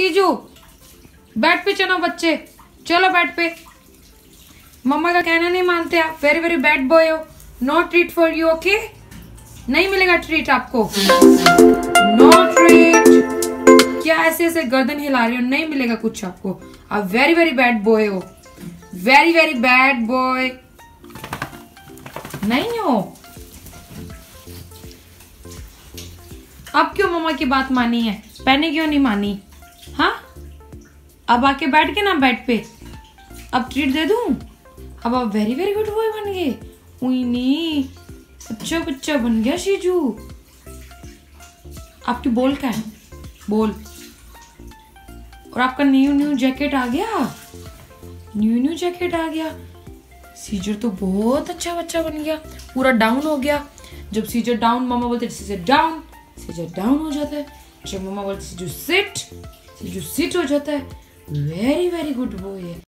सीजू bed पे चलो बच्चे। चलो बेड पे। मम्मा का कहना नहीं मानते आप। वेरी वेरी बैड बॉय हो। No treat for you okay नहीं मिलेगा ट्रीट आपको। नो ट्रीट क्या ऐसे ऐसे गर्दन हिला रही हो? नहीं मिलेगा कुछ आपको। आप वेरी वेरी बैड बॉय हो। वेरी वेरी बैड बॉय नहीं हो। अब क्यों मम्मा की बात मानी है? पहने क्यों नहीं मानी? हाँ? अब आके बैठ के ना बेड पे। अब ट्रीट दे दूँ? अब आप वेरी वेरी गुड बॉय बन गए। उइनी अच्छा बच्चा बन गया शीजू। आपकी बोल क्या है? बोल। और आपका न्यू न्यू जैकेट आ गया। न्यू न्यू जैकेट आ गया। सीजर तो बहुत अच्छा बच्चा बन गया। पूरा डाउन हो गया। जब सीजर डाउन मामा बोलते सीजर डाउन सीजर डाउन हो जाता है। जब मामा बोलते सीजू सिट सीजू सिट हो जाता है वेरी वेरी गुड बॉय है